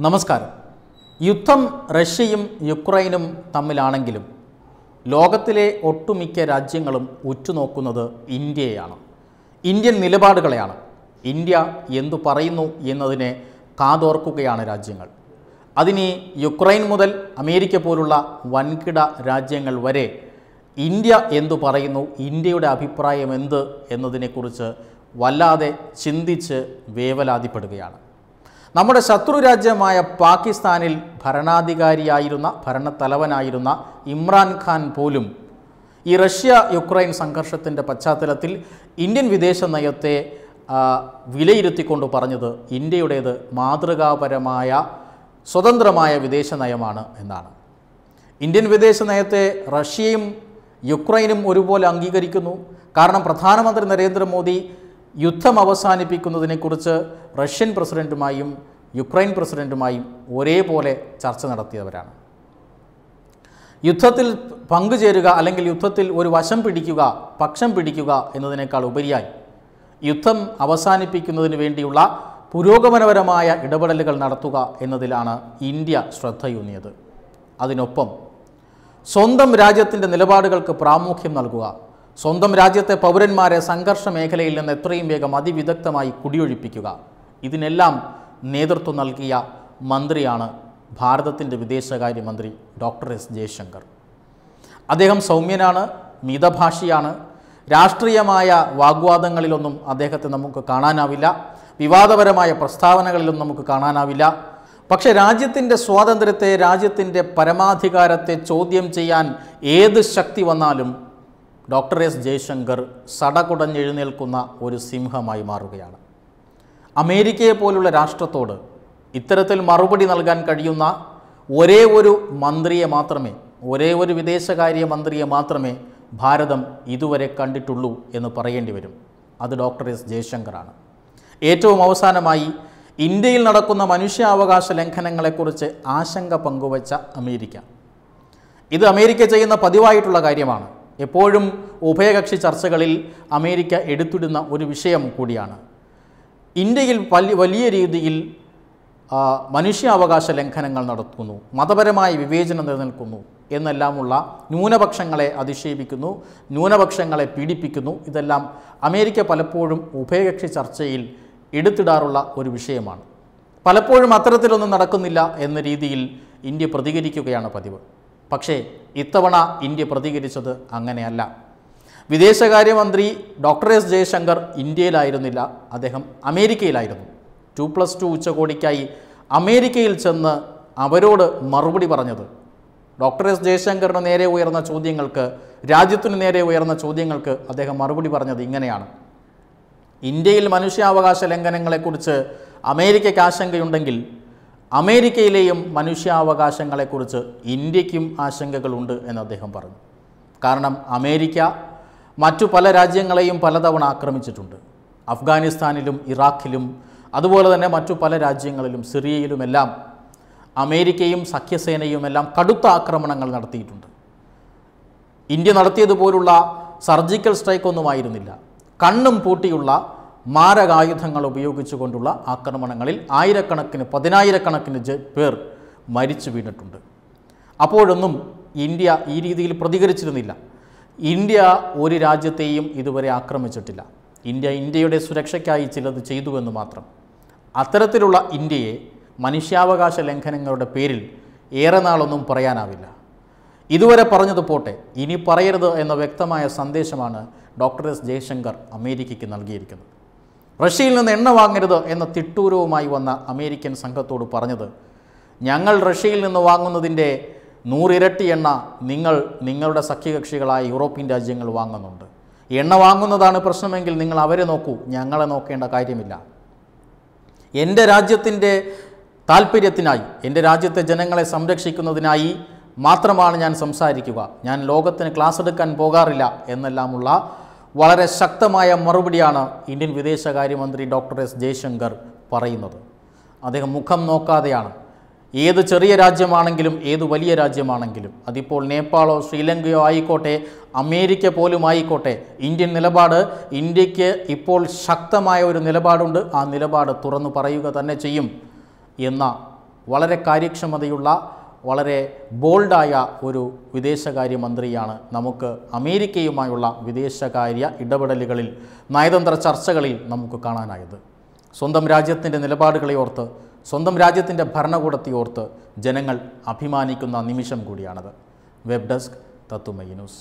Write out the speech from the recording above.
നമസ്കാരം. യുദ്ധം റഷ്യയും യുക്രൈനും തമ്മിലാണെങ്കിലും ലോകത്തിലെ ഒട്ടുമിക്ക രാജ്യങ്ങളും ഉറ്റുനോക്കുന്നത് ഇന്ത്യയെയാണ്. ഇന്ത്യൻ നിലപാടുകളെയാണ്. ഇന്ത്യ എന്തു പറയുന്നു എന്നതിനെ കാതോർക്കുകയാണ് രാജ്യങ്ങൾ. അതിനി യുക്രൈൻ മുതൽ അമേരിക്ക പോലുള്ള വൻകിട രാജ്യങ്ങൾ വരെ ഇന്ത്യ എന്തു പറയുന്നു ഇന്ത്യയുടെ അഭിപ്രായം എന്ത് എന്നതിനെക്കുറിച്ച് വല്ലാതെ ചിന്തിച്ച് വേവലാതിപ്പെടുകയാണ്. നമ്മുടെ ശത്രു രാജ്യമായ പാകിസ്ഥാനിൽ ഭരണാധികാരിയായിരുന്ന ഭരണത്തലവനായിരുന്ന ഇമ്രാൻഖാൻ പോലും ഈ റഷ്യ യുക്രൈൻ സംഘർഷത്തിന്റെ പശ്ചാത്തലത്തിൽ ഇന്ത്യൻ വിദേശ നയത്തെ വിലയിരുത്തിക്കൊണ്ട് പറഞ്ഞത് ഇന്ത്യയുടേത് മാതൃകാപരമായ സ്വതന്ത്രമായ വിദേശ നയമാണ് എന്നാണ്. ഇന്ത്യൻ വിദേശ നയത്തെ റഷ്യയും യുക്രൈനും ഒരുപോലെ അംഗീകരിക്കുന്നു. കാരണം പ്രധാനമന്ത്രി നരേന്ദ്രമോദി യുദ്ധം അവസാനിപ്പിക്കുന്നതിനെക്കുറിച്ച് റഷ്യൻ പ്രസിഡന്റുമായും യുക്രൈൻ പ്രസിഡന്റുമായും ഒരേപോലെ ചർച്ച നടത്തിയവരാണ്. യുദ്ധത്തിൽ പങ്കുചേരുക അല്ലെങ്കിൽ യുദ്ധത്തിൽ ഒരു വശം പിടിക്കുക പക്ഷം പിടിക്കുക എന്നതിനേക്കാൾ ഉപരിയായി യുദ്ധം അവസാനിപ്പിക്കുന്നതിന് വേണ്ടിയുള്ള പുരോഗമനപരമായ ഇടപെടലുകൾ നടത്തുക എന്നതിലാണ് ഇന്ത്യ ശ്രദ്ധയൂന്നിയത്. അതിനൊപ്പം സ്വന്തം രാജ്യത്തിന്റെ നിലപാടുകൾക്ക് പ്രാമുഖ്യം നൽകുക സ്വന്തം രാജ്യത്തെ പൗരന്മാരെ സംഘർഷ മേഖലയിൽ നിന്ന് എത്രയും വേഗം അതിവിദഗ്ധമായി കുടിയൊഴിപ്പിക്കുക. ഇതിനെല്ലാം നേതൃത്വം നൽകിയ മന്ത്രിയാണ് ഭാരതത്തിന്റെ വിദേശകാര്യമന്ത്രി ഡോക്ടർ എസ് ജയശങ്കർ. അദ്ദേഹം സൗമ്യനാണ് മിതഭാഷിയാണ്. രാഷ്ട്രീയമായ വാഗ്വാദങ്ങളിലൊന്നും അദ്ദേഹത്തെ നമുക്ക് കാണാനാവില്ല. വിവാദപരമായ പ്രസ്താവനകളിലൊന്നും നമുക്ക് കാണാനാവില്ല. പക്ഷേ രാജ്യത്തിന്റെ സ്വാതന്ത്ര്യത്തെ രാജ്യത്തിന്റെ പരമാധികാരത്തെ ചോദ്യം ചെയ്യാൻ ഏത് ശക്തി വന്നാലും ഡോക്ടർ എസ് ജയശങ്കർ സടകുടഞ്ഞെഴുന്നേൽക്കുന്ന ഒരു സിംഹമായി മാറുകയാണ്. അമേരിക്കയെ പോലുള്ള രാഷ്ട്രത്തോട് ഇത്തരത്തിൽ മറുപടി നൽകാൻ കഴിയുന്ന ഒരേ ഒരു മന്ത്രിയെ മാത്രമേ ഒരേ ഒരു വിദേശകാര്യ മന്ത്രിയെ മാത്രമേ ഭാരതം ഇതുവരെ കണ്ടിട്ടുള്ളൂ എന്ന് പറയേണ്ടി വരും. അത് ഡോക്ടർ എസ് ജയശങ്കറാണ്. ഏറ്റവും അവസാനമായി ഇന്ത്യയിൽ നടക്കുന്ന മനുഷ്യാവകാശ ലംഘനങ്ങളെക്കുറിച്ച് ആശങ്ക പങ്കുവച്ച അമേരിക്ക. ഇത് അമേരിക്ക ചെയ്യുന്ന പതിവായിട്ടുള്ള കാര്യമാണ്. എപ്പോഴും ഉഭയകക്ഷി ചർച്ചകളിൽ അമേരിക്ക എടുത്തിടുന്ന ഒരു വിഷയം കൂടിയാണ്. ഇന്ത്യയിൽ വലിയ രീതിയിൽ മനുഷ്യാവകാശ ലംഘനങ്ങൾ നടത്തുന്നു മതപരമായ വിവേചനം നിലനിൽക്കുന്നു എന്നെല്ലാമുള്ള ന്യൂനപക്ഷങ്ങളെ അധിക്ഷേപിക്കുന്നു ന്യൂനപക്ഷങ്ങളെ പീഡിപ്പിക്കുന്നു. ഇതെല്ലാം അമേരിക്ക പലപ്പോഴും ഉഭയകക്ഷി ചർച്ചയിൽ എടുത്തിടാറുള്ള ഒരു വിഷയമാണ്. പലപ്പോഴും അത്തരത്തിലൊന്നും നടക്കുന്നില്ല എന്ന രീതിയിൽ ഇന്ത്യ പ്രതികരിക്കുകയാണ് പതിവ്. പക്ഷേ ഇത്തവണ ഇന്ത്യ പ്രതികരിച്ചത് അങ്ങനെയല്ല. വിദേശകാര്യമന്ത്രി ഡോക്ടർ എസ് ജയശങ്കർ ഇന്ത്യയിലായിരുന്നില്ല അദ്ദേഹം അമേരിക്കയിലായിരുന്നു. ടു പ്ലസ് ടു ഉച്ചകോടിക്കായി അമേരിക്കയിൽ ചെന്ന് അവരോട് മറുപടി പറഞ്ഞത്. ഡോക്ടർ എസ് ജയശങ്കറിന് നേരെ ഉയർന്ന ചോദ്യങ്ങൾക്ക് രാജ്യത്തിന് നേരെ ഉയർന്ന ചോദ്യങ്ങൾക്ക് അദ്ദേഹം മറുപടി പറഞ്ഞത് ഇങ്ങനെയാണ്. ഇന്ത്യയിൽ മനുഷ്യാവകാശ ലംഘനങ്ങളെക്കുറിച്ച് അമേരിക്കയ്ക്ക് ആശങ്കയുണ്ടെങ്കിൽ അമേരിക്കയിലെയും മനുഷ്യാവകാശങ്ങളെക്കുറിച്ച് ഇന്ത്യക്കും ആശങ്കകളുണ്ട് എന്ന് അദ്ദേഹം പറഞ്ഞു. കാരണം അമേരിക്ക മറ്റു പല രാജ്യങ്ങളെയും പലതവണ ആക്രമിച്ചിട്ടുണ്ട്. അഫ്ഗാനിസ്ഥാനിലും ഇറാഖിലും അതുപോലെ തന്നെ മറ്റു പല രാജ്യങ്ങളിലും സിറിയയിലുമെല്ലാം അമേരിക്കയും സഖ്യസേനയുമെല്ലാം കടുത്ത ആക്രമണങ്ങൾ നടത്തിയിട്ടുണ്ട്. ഇന്ത്യ നടത്തിയതുപോലുള്ള സർജിക്കൽ സ്ട്രൈക്ക് ഒന്നുമായിരുന്നില്ല കണ്ണും പൂട്ടിയുള്ള മാരകായുധങ്ങൾ ഉപയോഗിച്ചുകൊണ്ടുള്ള ആക്രമണങ്ങളിൽ ആയിരക്കണക്കിന് പതിനായിരക്കണക്കിന് പേർ മരിച്ചു വീണിട്ടുണ്ട്. അപ്പോഴൊന്നും ഇന്ത്യ ഈ രീതിയിൽ പ്രതികരിച്ചിരുന്നില്ല. ഇന്ത്യ ഒരു രാജ്യത്തെയും ഇതുവരെ ആക്രമിച്ചിട്ടില്ല. ഇന്ത്യ ഇന്ത്യയുടെ സുരക്ഷയ്ക്കായി ചിലത് ചെയ്തുവെന്ന് മാത്രം. അത്തരത്തിലുള്ള ഇന്ത്യയെ മനുഷ്യാവകാശ ലംഘനങ്ങളുടെ പേരിൽ ഏറെ നാളൊന്നും പറയാനാവില്ല. ഇതുവരെ പറഞ്ഞത് പോട്ടെ ഇനി പറയരുത് എന്ന വ്യക്തമായ സന്ദേശമാണ് ഡോക്ടർ എസ് ജയശങ്കർ അമേരിക്കയ്ക്ക് നൽകിയിരിക്കുന്നത്. റഷ്യയിൽ നിന്ന് എണ്ണ വാങ്ങരുത് എന്ന തിട്ടൂരവുമായി വന്ന അമേരിക്കൻ സംഘത്തോട് പറഞ്ഞത് ഞങ്ങൾ റഷ്യയിൽ നിന്ന് വാങ്ങുന്നതിന്റെ നൂറിരട്ടി എണ്ണ നിങ്ങൾ നിങ്ങളുടെ സഖ്യകക്ഷികളായ യൂറോപ്യൻ രാജ്യങ്ങൾ വാങ്ങുന്നുണ്ട്. എണ്ണ വാങ്ങുന്നതാണ് പ്രശ്നമെങ്കിൽ നിങ്ങൾ അവരെ നോക്കൂ ഞങ്ങളെ നോക്കേണ്ട കാര്യമില്ല. എന്റെ രാജ്യത്തിന്റെ താല്പര്യത്തിനായി എന്റെ രാജ്യത്തെ ജനങ്ങളെ സംരക്ഷിക്കുന്നതിനായി മാത്രമാണ് ഞാൻ സംസാരിക്കുക. ഞാൻ ലോകത്തിന് ക്ലാസ് എടുക്കാൻ പോകാറില്ല എന്നെല്ലാമുള്ള വളരെ ശക്തമായ മറുപടിയാണ് ഇന്ത്യൻ വിദേശകാര്യമന്ത്രി ഡോക്ടർ എസ് ജയശങ്കർ പറയുന്നത്. അദ്ദേഹം മുഖം നോക്കാതെയാണ്. ഏത് ചെറിയ രാജ്യമാണെങ്കിലും ഏത് വലിയ രാജ്യമാണെങ്കിലും അതിപ്പോൾ നേപ്പാളോ ശ്രീലങ്കയോ ആയിക്കോട്ടെ അമേരിക്ക പോലും ആയിക്കോട്ടെ ഇന്ത്യൻ നിലപാട് ഇന്ത്യയ്ക്ക് ഇപ്പോൾ ശക്തമായ ഒരു നിലപാടുണ്ട് ആ നിലപാട് തുറന്നു പറയുക തന്നെ ചെയ്യും എന്ന വളരെ കാര്യക്ഷമതയുള്ള വളരെ ബോൾഡായ ഒരു വിദേശകാര്യമന്ത്രിയാണ് നമുക്ക് അമേരിക്കയുമായുള്ള വിദേശകാര്യ ഇടപെടലുകളിൽ നയതന്ത്ര ചർച്ചകളിൽ നമുക്ക് കാണാനായത്. സ്വന്തം രാജ്യത്തിന്റെ നിലപാടുകളെ ഓർത്ത് സ്വന്തം രാജ്യത്തിന്റെ ഭരണകൂടത്തെ ഓർത്ത് ജനങ്ങൾ അഭിമാനിക്കുന്ന നിമിഷം കൂടിയാണത്. വെബ് ഡെസ്ക് തത്തുമൈ ന്യൂസ്.